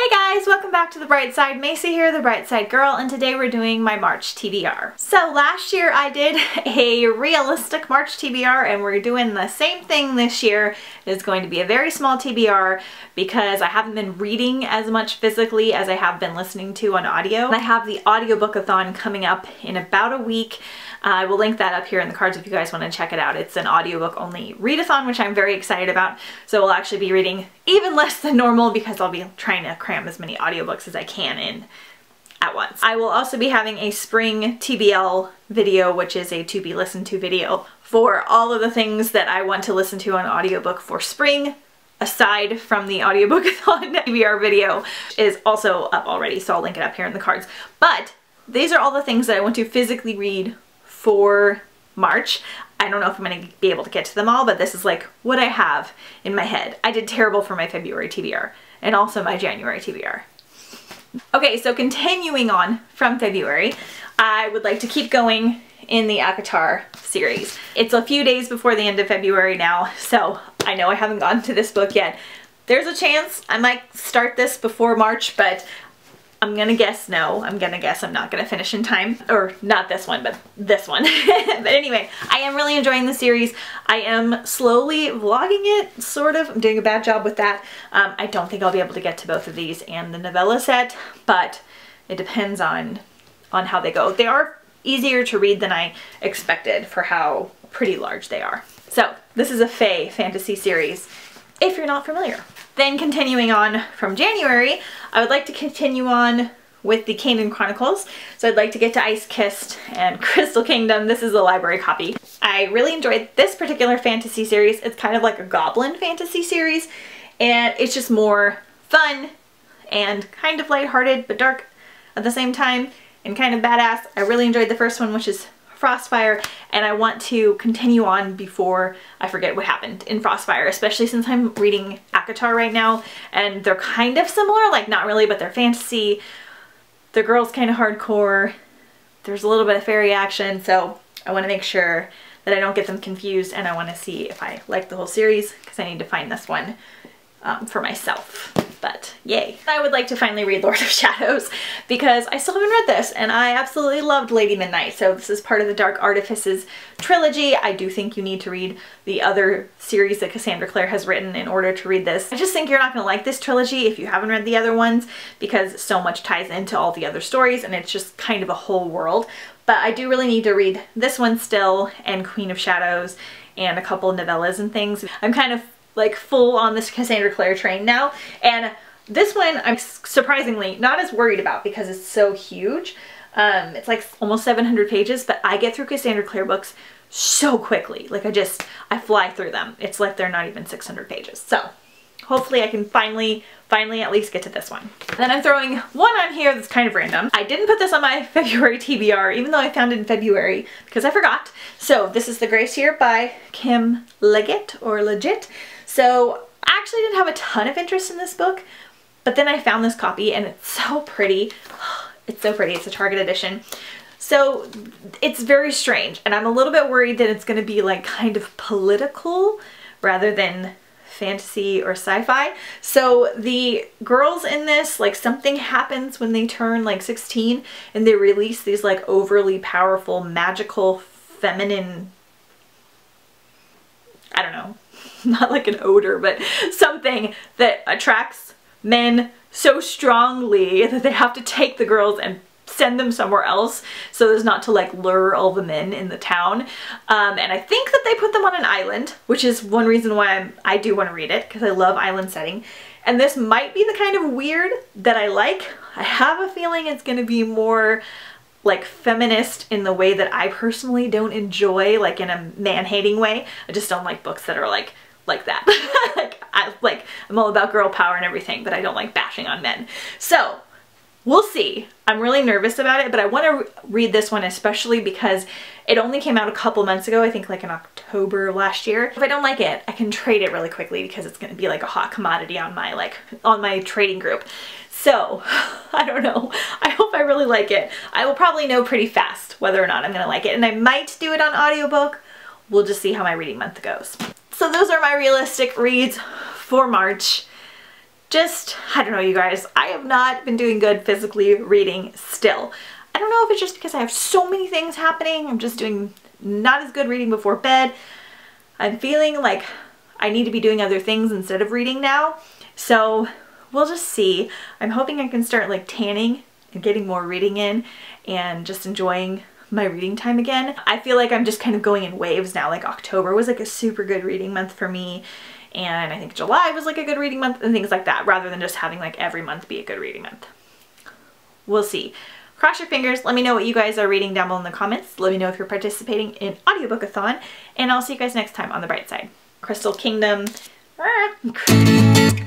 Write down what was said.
Hey guys, welcome back to The Bright Side. Macy here, The Bright Side Girl, and today we're doing my March TBR. So last year I did a realistic March TBR and we're doing the same thing this year. It's going to be a very small TBR because I haven't been reading as much physically as I have been listening to on audio. I have the audiobook-a-thon coming up in about a week. Uh, I will link that up here in the cards if you guys want to check it out. It's an audiobook only readathon, which I'm very excited about. So we'll actually be reading even less than normal because I'll be trying to cram as many audiobooks as I can in at once. I will also be having a spring TBL video, which is a to be listened to video for all of the things that I want to listen to on audiobook for spring aside from the audiobook on TBR video is also up already, so I'll link it up here in the cards. But these are all the things that I want to physically read for March. I don't know if I'm going to be able to get to them all, but this is like what I have in my head. I did terrible for my February TBR and also my January TBR. Okay, so continuing on from February, I would like to keep going in the ACOTAR series. It's a few days before the end of February now, so I know I haven't gotten to this book yet. There's a chance I might start this before March, but I'm gonna guess no. I'm gonna guess I'm not gonna finish in time. Or not this one, but this one. but anyway, I am really enjoying the series. I am slowly vlogging it, sort of. I'm doing a bad job with that. Um, I don't think I'll be able to get to both of these and the novella set, but it depends on, on how they go. They are easier to read than I expected for how pretty large they are. So this is a Fae fantasy series, if you're not familiar. Then continuing on from January, I would like to continue on with the Kanin Chronicles. So I'd like to get to Ice Kissed and Crystal Kingdom. This is a library copy. I really enjoyed this particular fantasy series. It's kind of like a goblin fantasy series and it's just more fun and kind of lighthearted but dark at the same time and kind of badass. I really enjoyed the first one which is Frostfire and I want to continue on before I forget what happened in Frostfire, especially since I'm reading ACOTAR right now and they're kind of similar, like not really, but they're fantasy. The girl's kind of hardcore. There's a little bit of fairy action, so I want to make sure that I don't get them confused and I want to see if I like the whole series because I need to find this one um, for myself but yay. I would like to finally read Lord of Shadows because I still haven't read this and I absolutely loved Lady Midnight. So this is part of the Dark Artifices trilogy. I do think you need to read the other series that Cassandra Clare has written in order to read this. I just think you're not going to like this trilogy if you haven't read the other ones because so much ties into all the other stories and it's just kind of a whole world. But I do really need to read this one still and Queen of Shadows and a couple novellas and things. I'm kind of like full on this Cassandra Clare train now. And this one I'm surprisingly not as worried about because it's so huge. Um, it's like almost 700 pages, but I get through Cassandra Clare books so quickly. Like I just, I fly through them. It's like they're not even 600 pages. So hopefully I can finally, finally at least get to this one. And then I'm throwing one on here that's kind of random. I didn't put this on my February TBR, even though I found it in February because I forgot. So this is The Grace Year by Kim Liggett or Legit. So I actually didn't have a ton of interest in this book, but then I found this copy and it's so pretty. It's so pretty. It's a Target edition. So it's very strange and I'm a little bit worried that it's going to be like kind of political rather than fantasy or sci-fi. So the girls in this, like something happens when they turn like 16 and they release these like overly powerful, magical, feminine, I don't know, not like an odor, but something that attracts men so strongly that they have to take the girls and send them somewhere else so as not to like lure all the men in the town. Um, and I think that they put them on an island, which is one reason why I'm, I do want to read it because I love island setting. And this might be the kind of weird that I like. I have a feeling it's going to be more like feminist in the way that I personally don't enjoy, like in a man-hating way. I just don't like books that are like like that. like, I, like, I'm all about girl power and everything, but I don't like bashing on men. So, we'll see. I'm really nervous about it, but I want to re read this one especially because it only came out a couple months ago, I think like in October last year. If I don't like it, I can trade it really quickly because it's going to be like a hot commodity on my like on my trading group. So, I don't know. I hope I really like it. I will probably know pretty fast whether or not I'm going to like it. And I might do it on audiobook. We'll just see how my reading month goes. So those are my realistic reads for March. just, I don't know you guys, I have not been doing good physically reading still. I don't know if it's just because I have so many things happening. I'm just doing not as good reading before bed. I'm feeling like I need to be doing other things instead of reading now. So we'll just see. I'm hoping I can start like tanning and getting more reading in and just enjoying my reading time again. I feel like I'm just kind of going in waves now. Like October was like a super good reading month for me and I think July was like a good reading month and things like that rather than just having like every month be a good reading month. We'll see. Cross your fingers. Let me know what you guys are reading down below in the comments. Let me know if you're participating in Audiobookathon and I'll see you guys next time on the bright side. Crystal Kingdom. Ah.